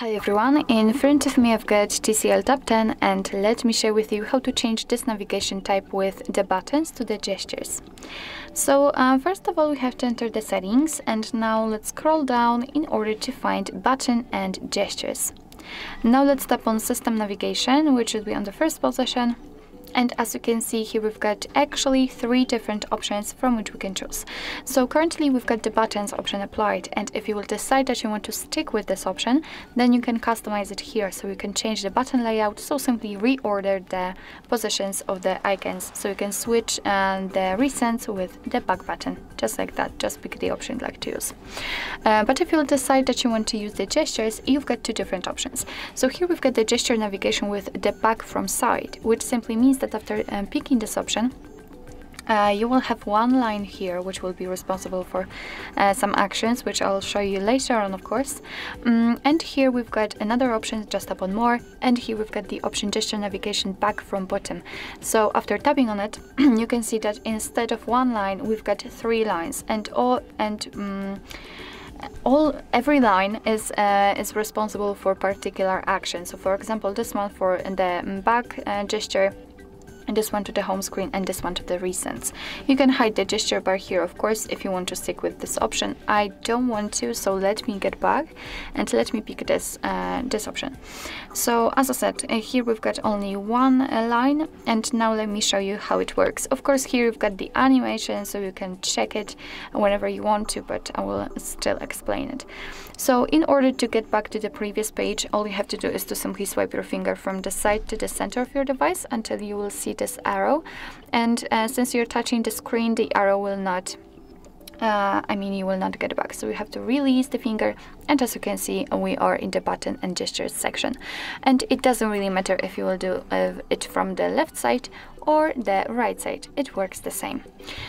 Hi everyone, in front of me I've got TCL Tab 10 and let me share with you how to change this navigation type with the buttons to the gestures. So uh, first of all we have to enter the settings and now let's scroll down in order to find button and gestures. Now let's tap on system navigation which should be on the first position and as you can see here we've got actually three different options from which we can choose. So currently we've got the buttons option applied. And if you will decide that you want to stick with this option then you can customize it here. So you can change the button layout. So simply reorder the positions of the icons. So you can switch uh, the recents with the back button just like that. Just pick the option you'd like to use. Uh, but if you'll decide that you want to use the gestures you've got two different options. So here we've got the gesture navigation with the back from side which simply means that after um, picking this option, uh, you will have one line here which will be responsible for uh, some actions which I'll show you later on of course. Um, and here we've got another option just upon more and here we've got the option gesture navigation back from bottom. So after tapping on it you can see that instead of one line we've got three lines and all and um, all every line is uh, is responsible for particular action so for example this one for the back uh, gesture and this one to the home screen and this one to the recents. You can hide the gesture bar here of course if you want to stick with this option. I don't want to so let me get back and let me pick this uh, this option. So as I said uh, here we've got only one uh, line and now let me show you how it works. Of course here you've got the animation so you can check it whenever you want to but I will still explain it. So in order to get back to the previous page all you have to do is to simply swipe your finger from the side to the center of your device until you will see this arrow. And uh, since you're touching the screen the arrow will not uh, I mean you will not get back. So you have to release the finger. And as you can see we are in the button and gestures section. And it doesn't really matter if you will do uh, it from the left side or the right side. It works the same.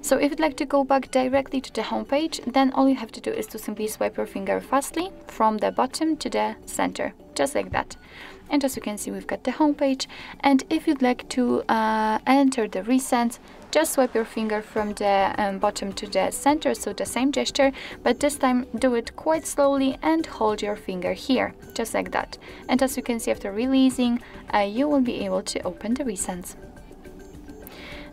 So if you'd like to go back directly to the home page then all you have to do is to simply swipe your finger fastly from the bottom to the center just like that. And as you can see we've got the home page and if you'd like to uh, enter the recent just swipe your finger from the um, bottom to the center. So the same gesture but this time do it quite slowly and hold your finger here just like that. And as you can see after releasing uh, you will be able to open the recents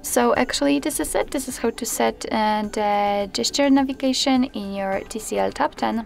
so actually this is it. This is how to set uh, the gesture navigation in your TCL Tab 10